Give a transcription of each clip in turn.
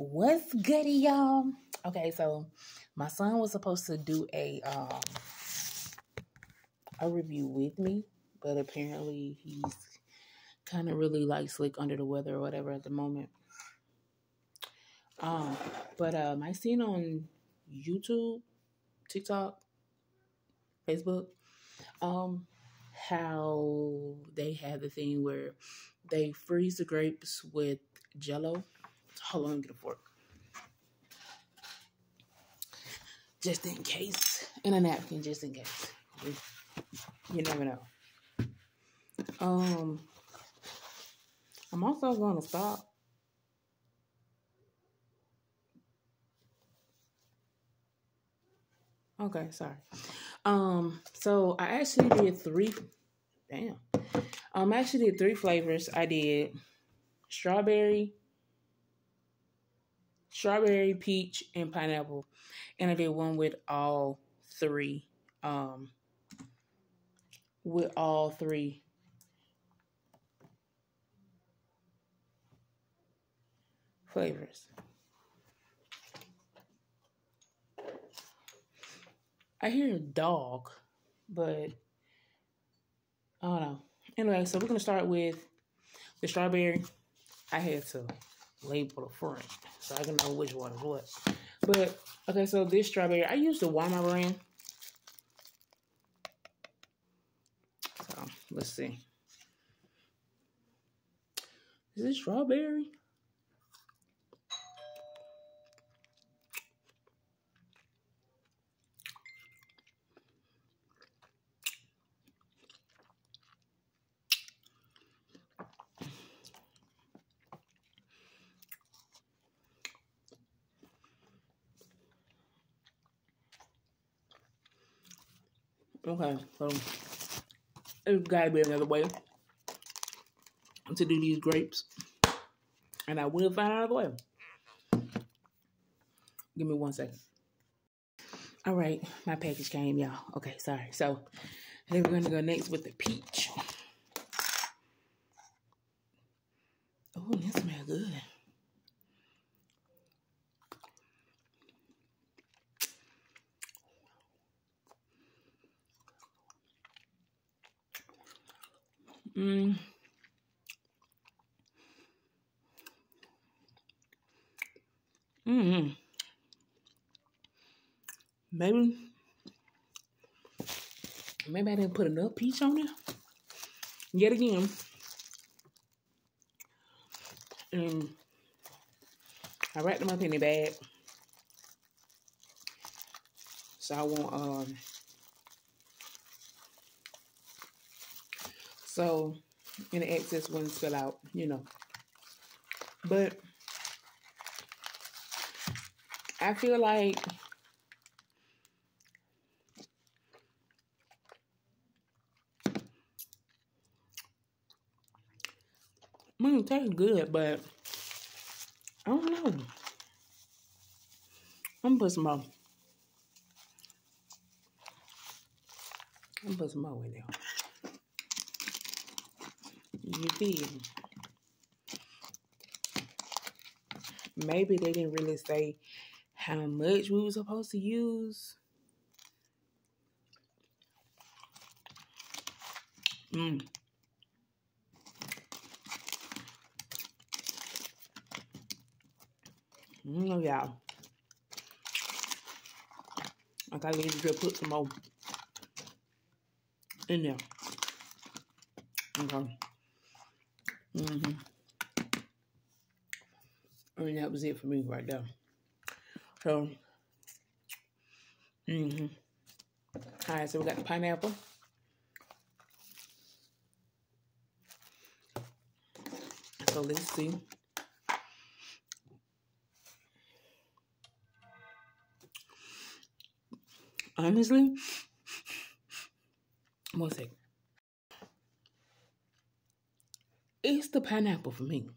What's goody, y'all? Okay, so my son was supposed to do a um a review with me, but apparently he's kind of really like slick under the weather or whatever at the moment. Um, but um, I seen on YouTube, TikTok, Facebook, um, how they have the thing where they freeze the grapes with Jello. Hold on, get a fork. Just in case, and a napkin, just in case. You never know. Um, I'm also going to stop. Okay, sorry. Um, so I actually did three. Damn. Um, I actually did three flavors. I did strawberry, strawberry, peach, and pineapple, and I did one with all three. Um, with all three flavors. I hear a dog, but I don't know. Anyway, so we're gonna start with the strawberry. I had to label the front so I can know which one is what. But okay, so this strawberry, I use the Walmart brand. So let's see. Is it strawberry? Okay, so there's gotta be another way to do these grapes. And I will find another way. Give me one second. All right, my package came, y'all. Okay, sorry. So then we're gonna go next with the peach. Oh, this smells good. Mm. Mm. Maybe, maybe I didn't put enough peach on it. Yet again. And I wrapped them up in a bag. So I won't um So, any excess wouldn't spill out, you know. But I feel like Mm, tastes good, but I don't know. I'm gonna put some more. I'm gonna put some more in there. Feel Maybe they didn't really say how much we were supposed to use. Mm. Mm, y'all. I gotta need to put some more in there. Okay. Mm-hmm. I mean, that was it for me right there. So, mm-hmm. All right, so we got the pineapple. So let's see. Honestly, one second. The pineapple for me.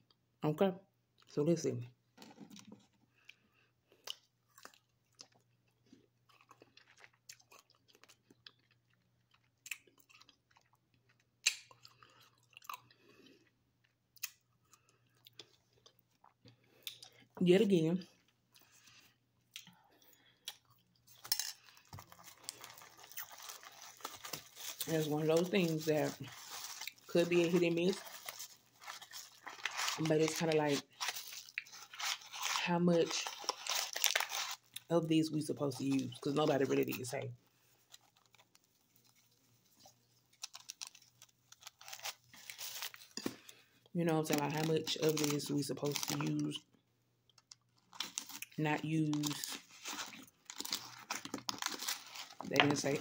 Okay? So listen. yet again, it's one of those things that could be a hit and miss, but it's kind of like how much of these we supposed to use because nobody really did say. You know what I'm saying? Like how much of this we supposed to use, not use. They didn't say.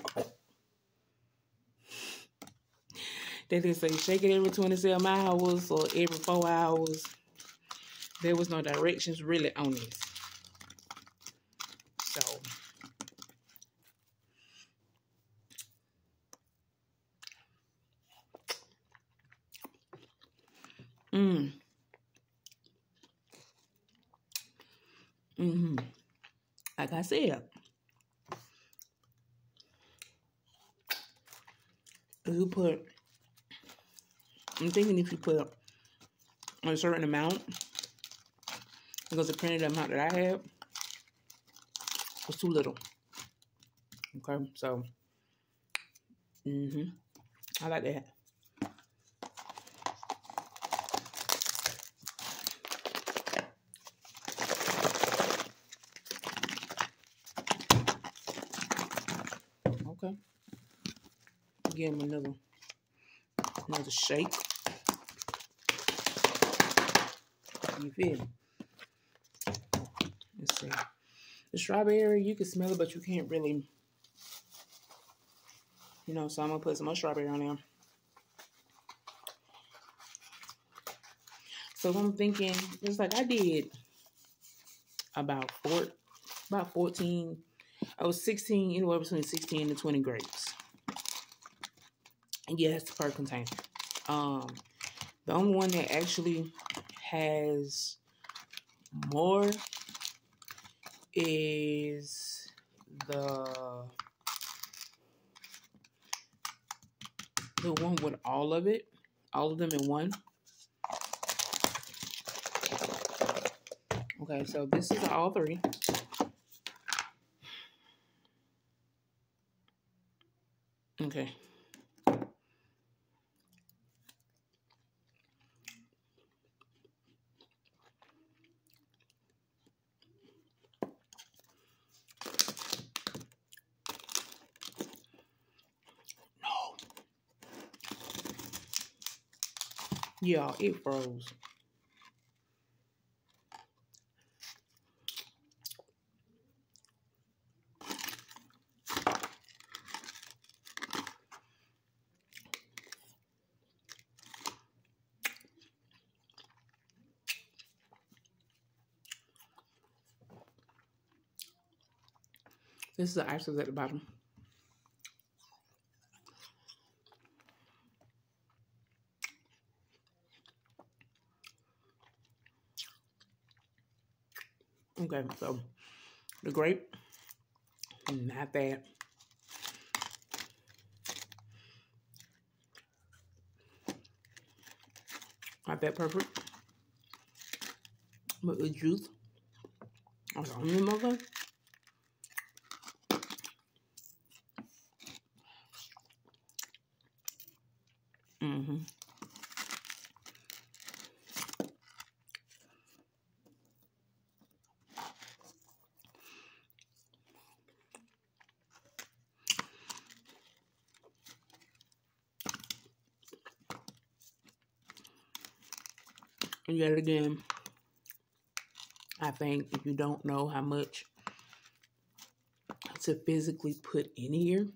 They didn't say shake it every 27 hours or every four hours. There was no directions really on this. So Mm. Mm-hmm. Like I said, you put, I'm thinking if you put a certain amount, because the printed amount that I have was too little. Okay, so, mm-hmm. I like that. Okay. Give him another another shake. You feel? Let's see. The strawberry, you can smell it, but you can't really, you know, so I'm gonna put some more strawberry on there. So I'm thinking, it's like I did about four, about 14 I was 16, anywhere between 16 and 20 grapes. And yes, per container. Um, the only one that actually has more is the the one with all of it, all of them in one. Okay, so this is all three. Okay. Yeah, it froze. This is the icicles at the bottom. Okay, so the grape, not bad. Not that perfect. But the juice, I don't remember. Mm-hmm. Yet again, I think if you don't know how much to physically put in here,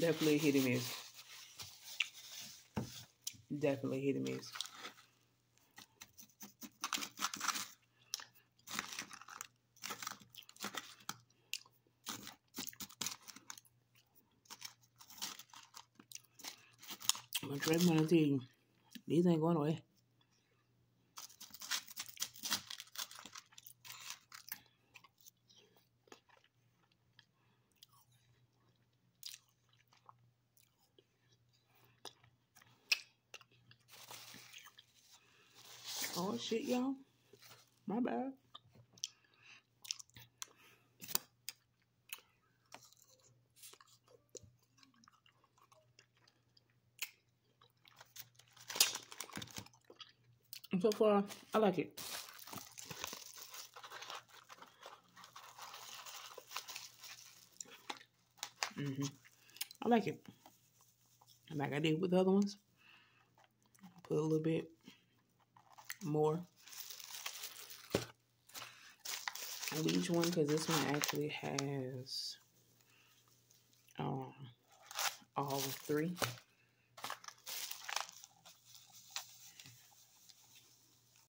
Definitely hit and miss. Definitely hit and miss. Redmond, these thì lý này có rồi Oh shit, y'all. My bad. So far, I like it. Mm -hmm. I like it. Like I did with the other ones. Put a little bit more of each one because this one actually has um all three.